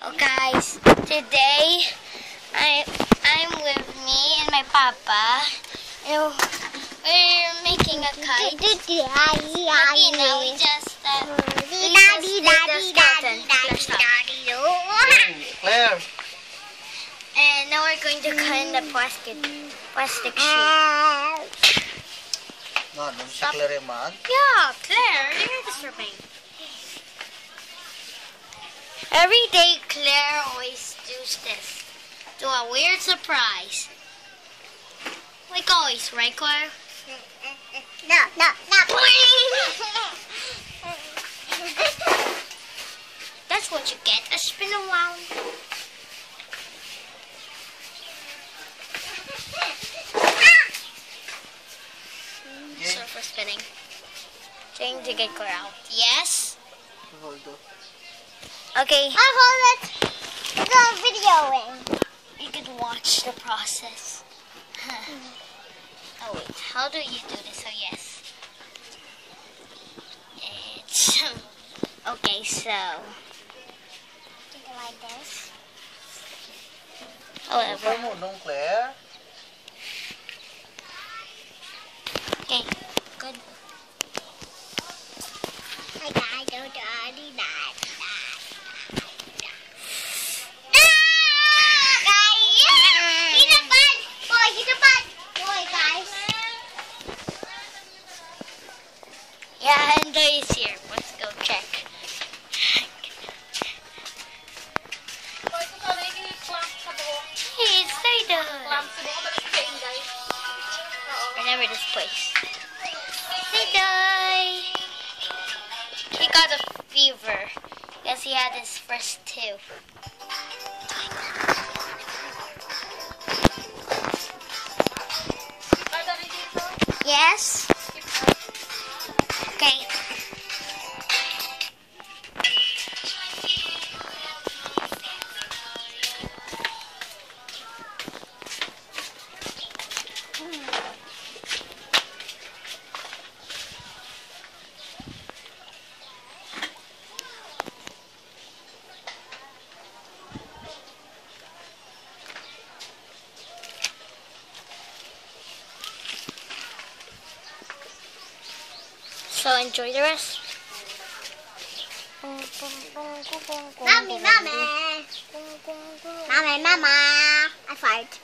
Oh guys, today I I'm with me and my papa. And we're making a kite. Okay, now we just uh, we just did the skeleton. Let's stop. Claire, And now we're going to cut in the plastic plastic sheet. no, doon si Claire yung mag. Yeah, Claire, you're disturbing. Every day, Claire always does this. Do a weird surprise. Like always, right, Claire? No, no, no. That's what you get. A spin around. So for spinning. Trying to get Claire out. Yes? Hold on. Okay. I hold it. It's on videoing. You can watch the process. oh wait, how do you do this? Oh yes. It's okay. So Think like this. whatever. Remember this place. Zayda. He got a fever. Guess he had his first two. So enjoy the rest. Mommy, mommy. Mommy, mama. I fart.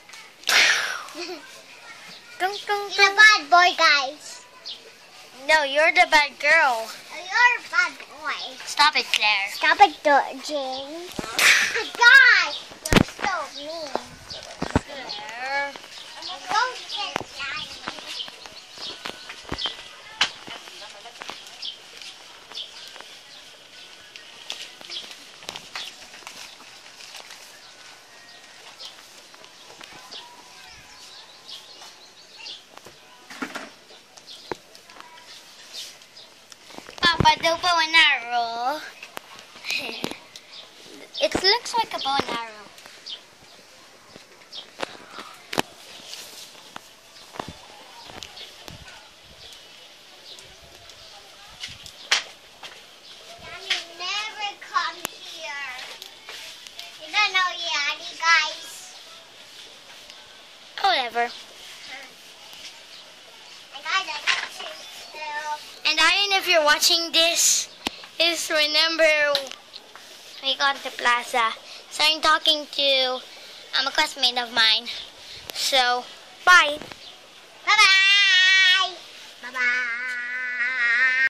Dun, dun, He's a dun. bad boy, guys. No, you're the bad girl. You're a bad boy. Stop it, Claire. Stop it, Do- James. Good guy. You're so mean. Claire. Don't get lying. Papa, the bow and arrow. it looks like a bow and arrow. Never here. You don't know guys. Whatever. Ryan, if you're watching this, is remember we got the plaza. So I'm talking to um, a classmate of mine. So, bye. Bye-bye. Bye-bye.